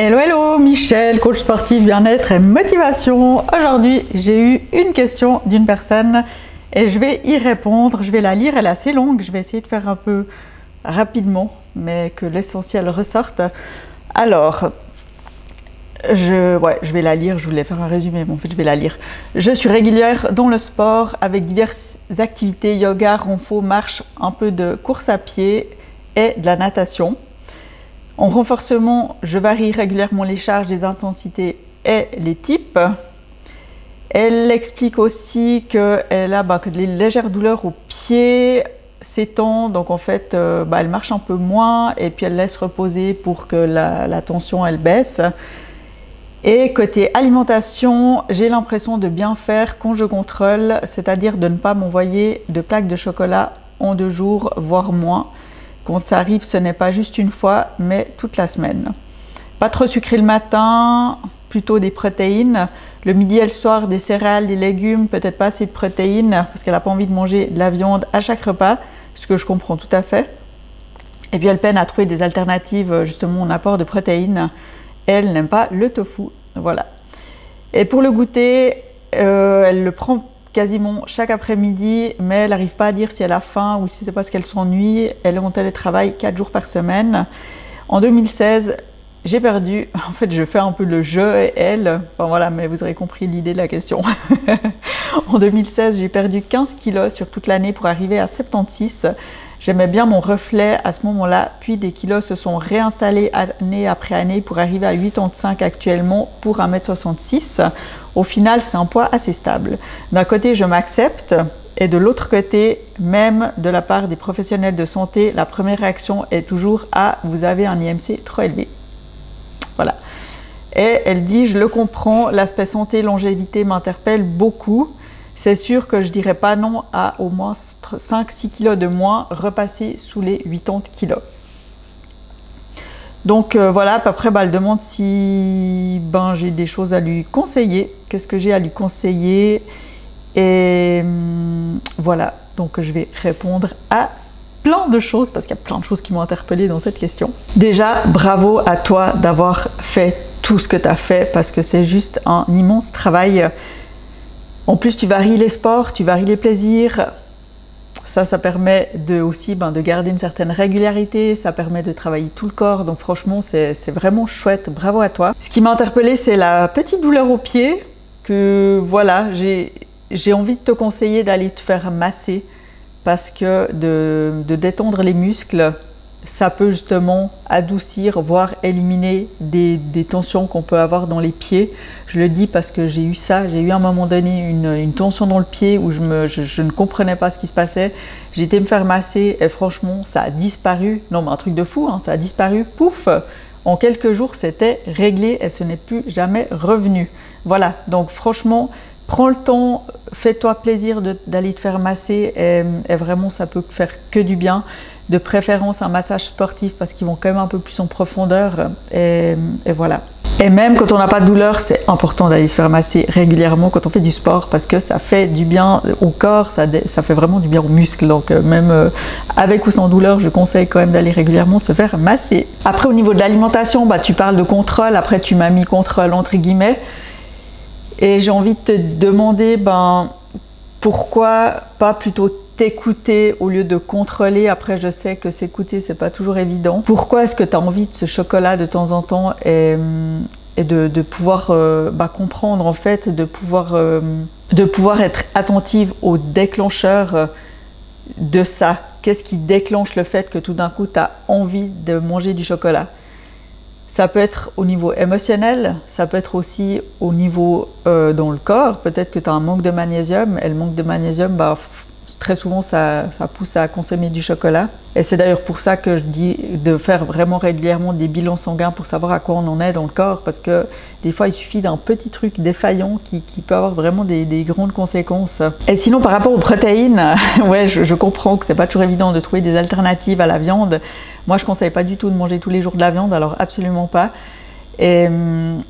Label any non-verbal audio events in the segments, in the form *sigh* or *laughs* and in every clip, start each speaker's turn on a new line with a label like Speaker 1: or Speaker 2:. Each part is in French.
Speaker 1: Hello, hello, Michel, coach sportif, bien-être et motivation. Aujourd'hui, j'ai eu une question d'une personne et je vais y répondre. Je vais la lire, elle est assez longue, je vais essayer de faire un peu rapidement, mais que l'essentiel ressorte. Alors, je, ouais, je vais la lire, je voulais faire un résumé, mais en fait je vais la lire. Je suis régulière dans le sport avec diverses activités, yoga, renfo, marche, un peu de course à pied et de la natation. En renforcement, je varie régulièrement les charges, les intensités et les types. Elle explique aussi qu'elle a bah, des légères douleurs aux pieds, temps, donc en fait, euh, bah, elle marche un peu moins et puis elle laisse reposer pour que la, tension elle baisse. Et côté alimentation, j'ai l'impression de bien faire quand je contrôle, c'est-à-dire de ne pas m'envoyer de plaques de chocolat en deux jours, voire moins. Quand ça arrive, ce n'est pas juste une fois, mais toute la semaine. Pas trop sucré le matin, plutôt des protéines. Le midi et le soir, des céréales, des légumes, peut-être pas assez de protéines, parce qu'elle n'a pas envie de manger de la viande à chaque repas, ce que je comprends tout à fait. Et puis elle peine à trouver des alternatives justement en apport de protéines. Elle n'aime pas le tofu. Voilà. Et pour le goûter, euh, elle le prend quasiment chaque après-midi, mais elle n'arrive pas à dire si elle a faim ou si c'est parce qu'elle s'ennuie. Elle est en télétravail 4 jours par semaine. En 2016, j'ai perdu, *laughs* en fait je fais un peu le jeu et elle, enfin voilà, mais vous aurez compris l'idée de la question. *laughs* en 2016, j'ai perdu 15 kilos sur toute l'année pour arriver à 76. J'aimais bien mon reflet à ce moment-là, puis des kilos se sont réinstallés année après année pour arriver à 85 actuellement pour 1m66. Au final, c'est un poids assez stable. D'un côté, je m'accepte et de l'autre côté, même de la part des professionnels de santé, la première réaction est toujours « Ah, vous avez un IMC trop élevé ». Voilà. Et elle dit « Je le comprends, l'aspect santé, longévité m'interpelle beaucoup c'est sûr que je dirais pas non à au moins 5-6 kg de moins, repasser sous les 80 kg. Donc euh, voilà, après bah, elle demande si ben, j'ai des choses à lui conseiller. Qu'est-ce que j'ai à lui conseiller? Et hum, voilà, donc je vais répondre à plein de choses parce qu'il y a plein de choses qui m'ont interpellée dans cette question. Déjà, bravo à toi d'avoir fait tout ce que tu as fait parce que c'est juste un immense travail. En plus, tu varies les sports, tu varies les plaisirs. Ça, ça permet de, aussi ben, de garder une certaine régularité, ça permet de travailler tout le corps. Donc franchement, c'est vraiment chouette. Bravo à toi. Ce qui m'a interpellée, c'est la petite douleur au pied que voilà, j'ai envie de te conseiller d'aller te faire masser parce que de, de détendre les muscles, ça peut justement adoucir, voire éliminer des, tensions qu'on peut avoir dans les pieds. Je le dis parce que j'ai eu ça, j'ai eu à un moment donné une, tension dans le pied où je, ne comprenais pas ce qui se passait. J'étais me faire masser et franchement, ça a disparu. Non, mais un truc de fou, hein, ça a disparu, pouf En quelques jours, c'était réglé et ce n'est plus jamais revenu. Voilà, donc franchement, prends le temps, fais-toi plaisir d'aller te faire masser et, et vraiment, ça peut faire que du bien de préférence un massage sportif parce qu'ils vont quand même un peu plus en profondeur et, voilà. Et même quand on n'a pas de douleur, c'est important d'aller se faire masser régulièrement quand on fait du sport parce que ça fait du bien au corps, ça, ça fait vraiment du bien aux muscles. Donc euh, même euh, avec ou sans douleur, je conseille quand même d'aller régulièrement se faire masser. Après au niveau de l'alimentation, bah, tu parles de contrôle, après tu m'as mis contrôle entre guillemets. Et j'ai envie de te demander, ben, pourquoi pas plutôt t'écouter au lieu de contrôler. Après, je sais que s'écouter, c'est pas toujours évident. Pourquoi est-ce que tu as envie de ce chocolat de temps en temps et, de, pouvoir euh, bah, comprendre en fait, de pouvoir, euh, de pouvoir être attentive au déclencheur euh, de ça? Qu'est-ce qui déclenche le fait que tout d'un coup, tu as envie de manger du chocolat? Ça peut être au niveau émotionnel, ça peut être aussi au niveau dans le corps. Peut-être que tu as un manque de magnésium et le manque de magnésium, bah, très souvent, ça, pousse à consommer du chocolat. Et c'est d'ailleurs pour ça que je dis de faire vraiment régulièrement des bilans sanguins pour savoir à quoi on en est dans le corps, parce que des fois, il suffit d'un petit truc défaillant qui, peut avoir vraiment des, grandes conséquences. Et sinon, par rapport aux protéines, *laughs* ouais, je, comprends que c'est pas toujours évident de trouver des alternatives à la viande. Moi, je conseille pas du tout de manger tous les jours de la viande, alors absolument pas. Et hum,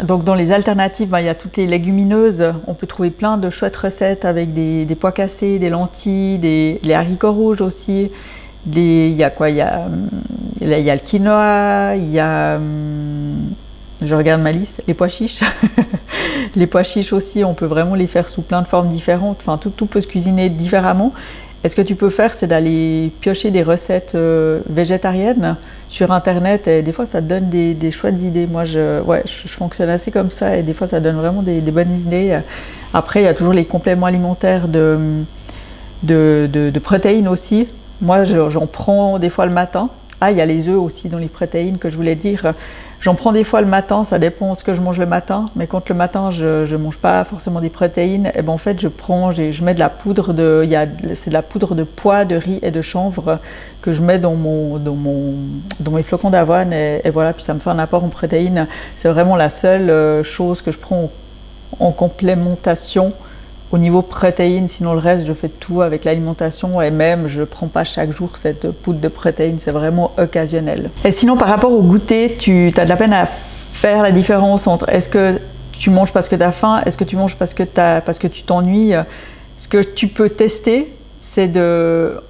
Speaker 1: donc dans les alternatives, ben, il y a toutes les légumineuses. On peut trouver plein de chouettes recettes avec des, pois cassés, des lentilles, des les haricots rouges aussi. il y a quoi? Il y a, a le quinoa, il y a, je regarde ma liste, les pois chiches. *laughs* les pois chiches aussi, on peut vraiment les faire sous plein de formes différentes. Enfin, tout peut se cuisiner différemment. Et ce que tu peux faire, c'est d'aller piocher des recettes euh, végétariennes sur Internet. Et des fois, ça te donne des, des chouettes idées. Moi, je, ouais, je, fonctionne assez comme ça. Et des fois, ça donne vraiment des, bonnes idées. Après, il y a toujours les compléments alimentaires de, de, de protéines aussi. Moi, j'en prends des fois le matin. Ah, il y a les œufs aussi dans les protéines que je voulais dire. J'en prends des fois le matin, ça dépend ce que je mange le matin. Mais quand le matin, je ne mange pas forcément des protéines, et eh ben en fait, je prends, je mets de la poudre de, c'est de la poudre de pois, de riz et de chanvre que je mets dans, mon, dans, mon, dans mes flocons d'avoine. Et, et, voilà, puis ça me fait un apport en protéines. C'est vraiment la seule euh, chose que je prends en complémentation au niveau protéines, sinon le reste, je fais tout avec l'alimentation et même je ne prends pas chaque jour cette poudre de protéines, c'est vraiment occasionnel. Et sinon, par rapport au goûter, tu as de la peine à faire la différence entre est-ce que tu manges parce que tu as faim, est-ce que tu manges parce que, parce que tu t'ennuies? Ce que tu peux tester, c'est de,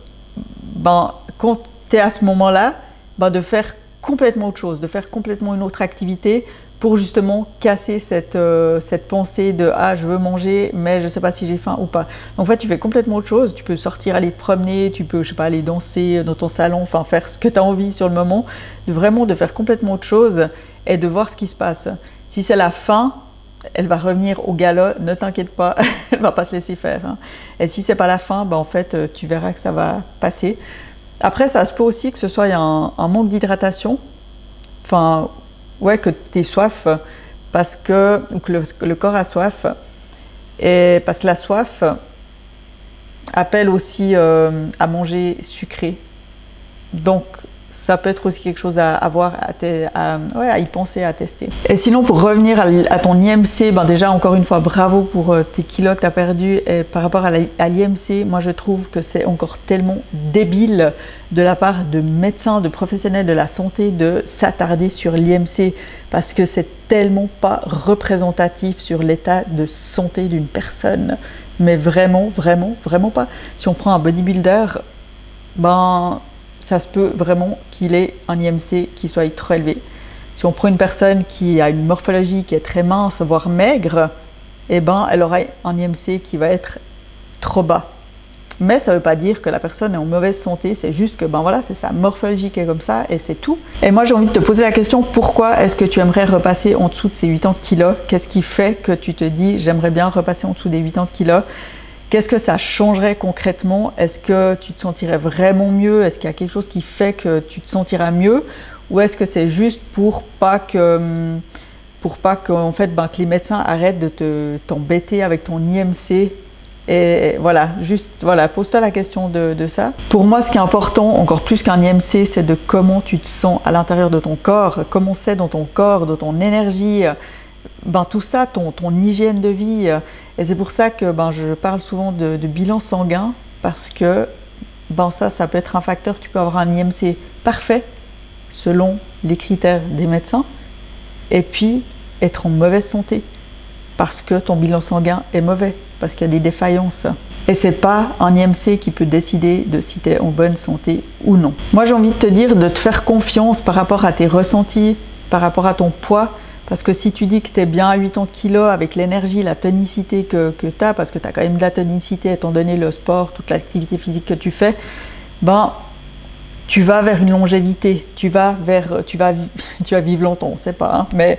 Speaker 1: ben, quand tu es à ce moment-là, ben, de faire complètement autre chose, de faire complètement une autre activité pour justement casser cette, euh, cette pensée de ah je veux manger mais je sais pas si j'ai faim ou pas. En fait tu fais complètement autre chose, tu peux sortir aller te promener, tu peux je sais pas aller danser dans ton salon, enfin faire ce que tu as envie sur le moment, de vraiment de faire complètement autre chose et de voir ce qui se passe. Si c'est la faim, elle va revenir au galop, ne t'inquiète pas, *laughs* elle va pas se laisser faire. Hein. Et si c'est pas la faim, ben en fait euh, tu verras que ça va passer. Après ça se peut aussi que ce soit un, un manque d'hydratation, enfin ouais, que tu es soif parce que, le, corps a soif. Et parce que la soif appelle aussi euh, à manger sucré. Donc, ça peut être aussi quelque chose à, à, à, y penser, à tester. Et sinon, pour revenir à, ton IMC, ben déjà, encore une fois, bravo pour euh, tes kilos que tu as perdus. Et par rapport à l'IMC, moi, je trouve que c'est encore tellement débile de la part de médecins, de professionnels de la santé de s'attarder sur l'IMC parce que c'est tellement pas représentatif sur l'état de santé d'une personne. Mais vraiment, vraiment, vraiment pas. Si on prend un bodybuilder, ben ça se peut vraiment qu'il ait un IMC qui soit trop élevé. Si on prend une personne qui a une morphologie qui est très mince, voire maigre, eh ben, elle aura un IMC qui va être trop bas. Mais ça ne veut pas dire que la personne est en mauvaise santé, c'est juste que ben voilà, c'est sa morphologie qui est comme ça et c'est tout. Et moi j'ai envie de te poser la question, pourquoi est-ce que tu aimerais repasser en dessous de ces 80 kilos? Qu'est-ce qui fait que tu te dis j'aimerais bien repasser en dessous des 80 kilos? Qu'est-ce que ça changerait concrètement? Est-ce que tu te sentirais vraiment mieux? Est-ce qu'il y a quelque chose qui fait que tu te sentiras mieux? Ou est-ce que c'est juste pour pas que pour pas fait, ben, que les médecins arrêtent de te, t'embêter avec ton IMC et voilà, juste voilà, pose-toi la question de, ça. Pour moi, ce qui est important, encore plus qu'un IMC, c'est de comment tu te sens à l'intérieur de ton corps, comment c'est dans ton corps, dans ton énergie, ben, tout ça, ton, hygiène de vie. Et c'est pour ça que ben, je parle souvent de, bilan sanguin, parce que ben, ça, ça peut être un facteur. Tu peux avoir un IMC parfait, selon les critères des médecins, et puis être en mauvaise santé, parce que ton bilan sanguin est mauvais, parce qu'il y a des défaillances. Et c'est pas un IMC qui peut décider de si tu es en bonne santé ou non. Moi, j'ai envie de te dire de te faire confiance par rapport à tes ressentis, par rapport à ton poids, parce que si tu dis que tu es bien à 80 kg avec l'énergie, la tonicité que, que tu as, parce que tu as quand même de la tonicité étant donné le sport, toute l'activité physique que tu fais, ben, tu vas vers une longévité, tu vas, vers, tu vas, *laughs* tu vas vivre longtemps, on ne sait pas, hein, mais,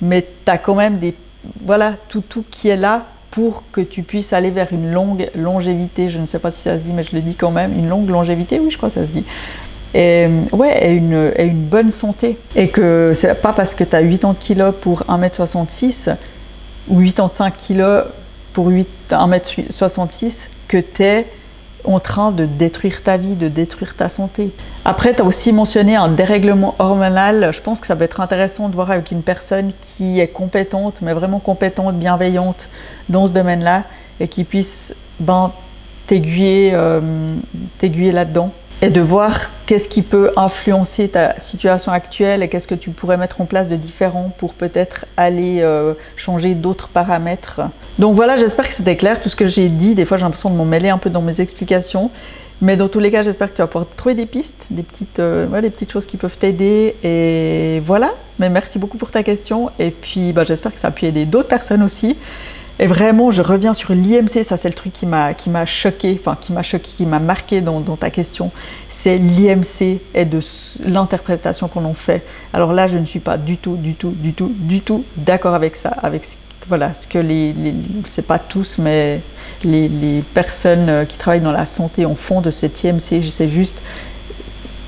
Speaker 1: mais tu as quand même des, voilà, tout, tout qui est là pour que tu puisses aller vers une longue longévité. Je ne sais pas si ça se dit, mais je le dis quand même, une longue longévité, oui, je crois que ça se dit et, ouais, une, une bonne santé. Et que c'est pas parce que tu as 80 kg pour 1m66 ou 85 kg pour 1m66 que tu es en train de détruire ta vie, de détruire ta santé. Après, tu as aussi mentionné un dérèglement hormonal. Je pense que ça peut être intéressant de voir avec une personne qui est compétente, mais vraiment compétente, bienveillante dans ce domaine-là, et qui puisse ben, t'aiguiller euh, là-dedans et de voir qu'est-ce qui peut influencer ta situation actuelle et qu'est-ce que tu pourrais mettre en place de différent pour peut-être aller euh, changer d'autres paramètres. Donc voilà, j'espère que c'était clair tout ce que j'ai dit. Des fois, j'ai l'impression de m'en mêler un peu dans mes explications. Mais dans tous les cas, j'espère que tu vas pouvoir trouver des pistes, des petites, euh, choses qui peuvent t'aider. Et voilà. Mais merci beaucoup pour ta question. Et puis, bah, j'espère que ça a pu aider d'autres personnes aussi. Et vraiment, je reviens sur l'IMC, ça c'est le truc qui m'a choqué, enfin qui m'a choqué, qui m'a marqué dans, ta question. C'est l'IMC et de l'interprétation qu'on en fait. Alors là, je ne suis pas du tout, du tout, du tout, du tout d'accord avec ça, avec voilà ce que les, les c'est pas tous, mais les, personnes euh, qui travaillent dans la santé en fond de cette IMC. C'est juste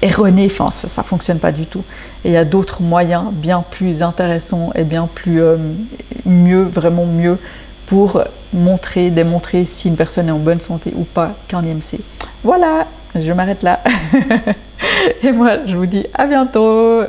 Speaker 1: erroné, enfin ça, ne fonctionne pas du tout. Et il y a d'autres moyens bien plus intéressants et bien plus euh, mieux, vraiment mieux pour montrer, démontrer si une personne est en bonne santé ou pas qu'un IMC. Voilà, je m'arrête là. *laughs* Et moi, je vous dis à bientôt.